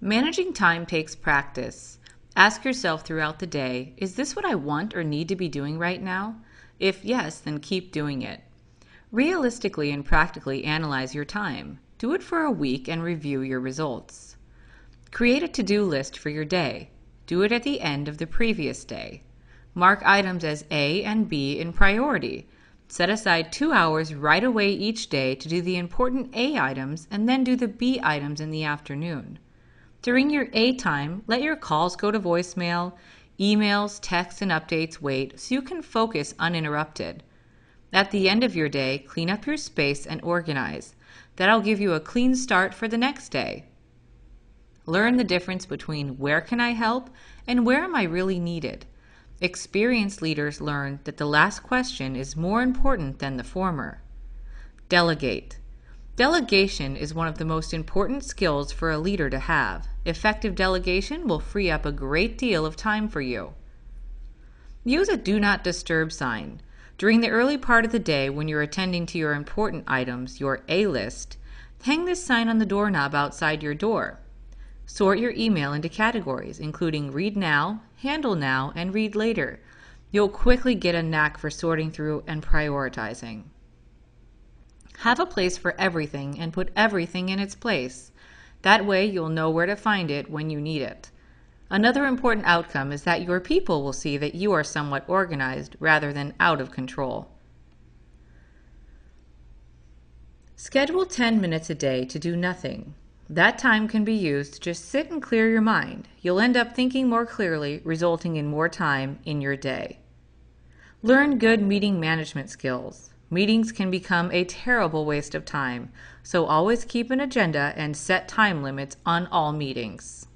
Managing time takes practice. Ask yourself throughout the day is this what I want or need to be doing right now? If yes, then keep doing it. Realistically and practically analyze your time. Do it for a week and review your results. Create a to do list for your day. Do it at the end of the previous day. Mark items as A and B in priority. Set aside two hours right away each day to do the important A items and then do the B items in the afternoon. During your A time, let your calls go to voicemail, emails, texts, and updates wait so you can focus uninterrupted. At the end of your day, clean up your space and organize. That'll give you a clean start for the next day. Learn the difference between where can I help and where am I really needed. Experienced leaders learn that the last question is more important than the former. Delegate. Delegation is one of the most important skills for a leader to have. Effective delegation will free up a great deal of time for you. Use a do not disturb sign. During the early part of the day when you're attending to your important items, your A list, hang this sign on the doorknob outside your door. Sort your email into categories, including Read Now, Handle Now, and Read Later. You'll quickly get a knack for sorting through and prioritizing. Have a place for everything and put everything in its place. That way you'll know where to find it when you need it. Another important outcome is that your people will see that you are somewhat organized rather than out of control. Schedule 10 minutes a day to do nothing. That time can be used to just sit and clear your mind. You'll end up thinking more clearly, resulting in more time in your day. Learn good meeting management skills. Meetings can become a terrible waste of time, so always keep an agenda and set time limits on all meetings.